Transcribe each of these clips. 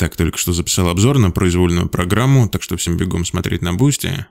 Так, только что записал обзор на произвольную программу, так что всем бегом смотреть на Boosty.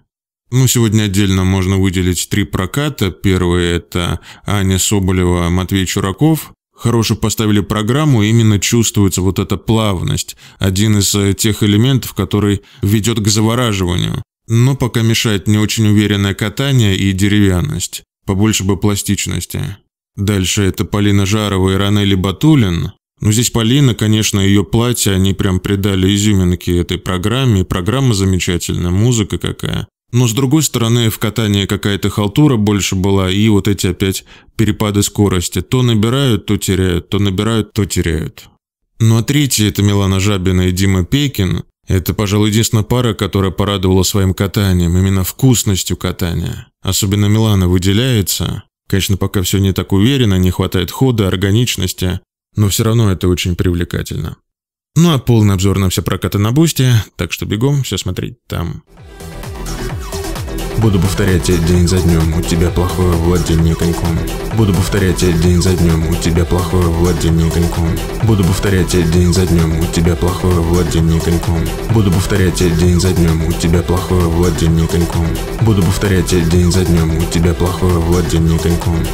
Ну, сегодня отдельно можно выделить три проката. Первый – это Аня Соболева, Матвей Чураков. Хорошо поставили программу, именно чувствуется вот эта плавность. Один из э, тех элементов, который ведет к завораживанию. Но пока мешает не очень уверенное катание и деревянность. Побольше бы пластичности. Дальше это Полина Жарова и Ранели Батулин. Ну, здесь Полина, конечно, ее платье, они прям придали изюминки этой программе. Программа замечательная, музыка какая. Но с другой стороны, в катании какая-то халтура больше была, и вот эти опять перепады скорости. То набирают, то теряют, то набирают, то теряют. Ну а третий – это Милана Жабина и Дима Пекин. Это, пожалуй, единственная пара, которая порадовала своим катанием, именно вкусностью катания. Особенно Милана выделяется. Конечно, пока все не так уверенно, не хватает хода, органичности, но все равно это очень привлекательно. Ну а полный обзор на все прокаты на Boosty, так что бегом все смотреть там. Буду повторять день за днем, у тебя плохое владение коньком. Буду повторять день за днем, у тебя плохое владение коньком. Буду повторять день за днем, у тебя плохое владение коньком. Буду повторять день за днем, у тебя плохое владение коньком. Буду повторять день за днем, у тебя плохое владение коньком.